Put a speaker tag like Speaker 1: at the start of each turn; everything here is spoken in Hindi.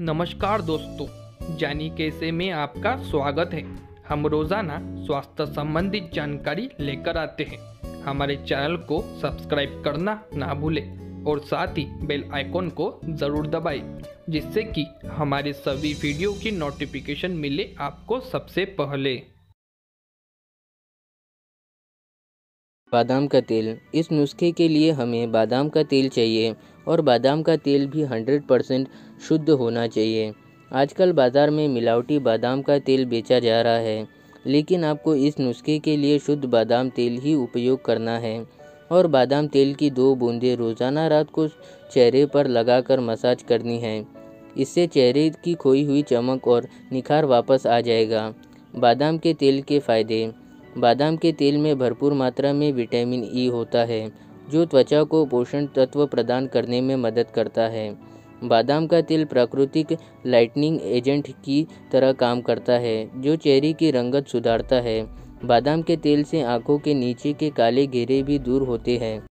Speaker 1: नमस्कार दोस्तों, जानी कैसे में आपका स्वागत है। हम रोज़ाना स्वास्थ्य संबंधित जानकारी लेकर आते हैं। हमारे चैनल को सब्सक्राइब करना ना भूलें और साथ ही बेल आइकॉन को ज़रूर दबाएँ, जिससे कि हमारे सभी वीडियो की नोटिफिकेशन मिले आपको सबसे पहले।
Speaker 2: बादाम का तेल। इस नुस्खे के लिए हमें बादाम का तेल चाहिए। और बादाम का तेल भी 100 परसेंट शुद्ध होना चाहिए। आजकल बाज़ार में मिलावटी बादाम का तेल बेचा जा रहा है, लेकिन आपको इस नुस्खे के लिए शुद्ध बादाम तेल ही उपयोग करना है। और बादाम तेल की दो बूंदें रोज़ाना रात को चेहरे पर लगाकर मसाज करनी है। इससे चेहरे की खोई हुई चमक और निखार वापस आ जाएगा। बादाम के तेल के फ़ायदे। बादाम के तेल में भरपूर मात्रा में विटामिन ई होता है जो त्वचा को पोषण तत्व प्रदान करने में मदद करता है। बादाम का तेल प्राकृतिक लाइटनिंग एजेंट की तरह काम करता है, जो चेहरे की रंगत सुधारता है। बादाम के तेल से आँखों के नीचे के काले घेरे भी दूर होते हैं।